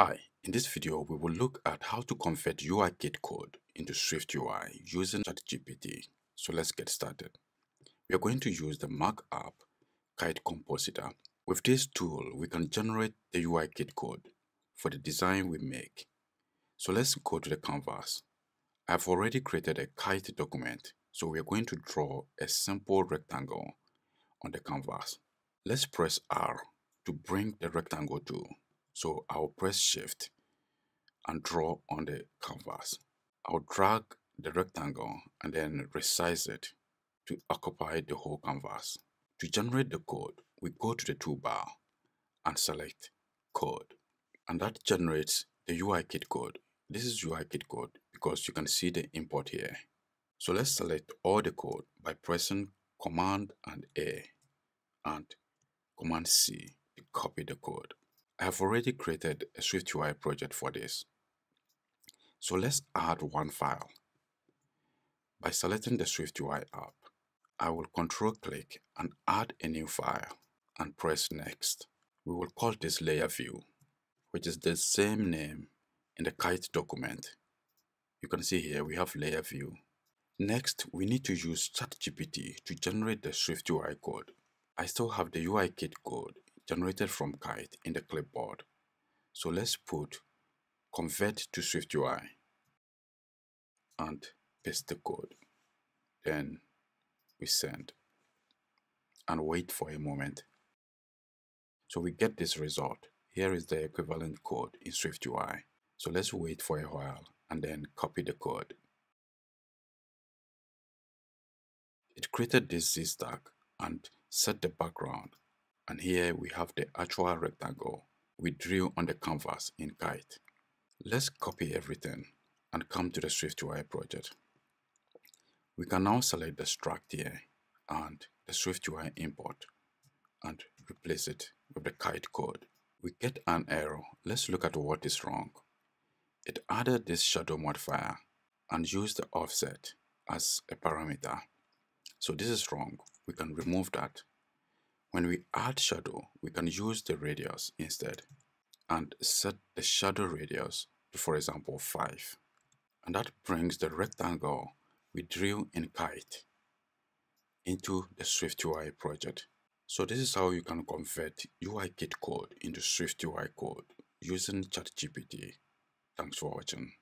Hi, in this video we will look at how to convert UI UIKit code into Swift UI using ChatGPT. So let's get started. We are going to use the Mac app Kite Compositor. With this tool, we can generate the UI UIKit code for the design we make. So let's go to the canvas. I've already created a kite document, so we are going to draw a simple rectangle on the canvas. Let's press R to bring the rectangle to so I'll press shift and draw on the canvas. I'll drag the rectangle and then resize it to occupy the whole canvas. To generate the code, we go to the toolbar and select code and that generates the UIKit code. This is UIKit code because you can see the import here. So let's select all the code by pressing Command and A and Command C to copy the code. I have already created a SwiftUI project for this. So let's add one file. By selecting the SwiftUI app, I will control click and add a new file and press next. We will call this layer view, which is the same name in the kite document. You can see here we have layer view. Next, we need to use ChatGPT to generate the SwiftUI code. I still have the UIKit code generated from Kite in the clipboard. So let's put convert to SwiftUI and paste the code. Then we send and wait for a moment. So we get this result. Here is the equivalent code in SwiftUI. So let's wait for a while and then copy the code. It created this Z stack and set the background and here we have the actual rectangle we drew on the canvas in Kite. Let's copy everything and come to the SwiftUI project. We can now select the struct here and the SwiftUI import and replace it with the Kite code. We get an error. Let's look at what is wrong. It added this shadow modifier and used the offset as a parameter. So this is wrong. We can remove that when we add shadow, we can use the radius instead and set the shadow radius to, for example, 5. And that brings the rectangle we drew in Kite into the SwiftUI project. So this is how you can convert UIKit code into SwiftUI code using ChatGPT. Thanks for watching.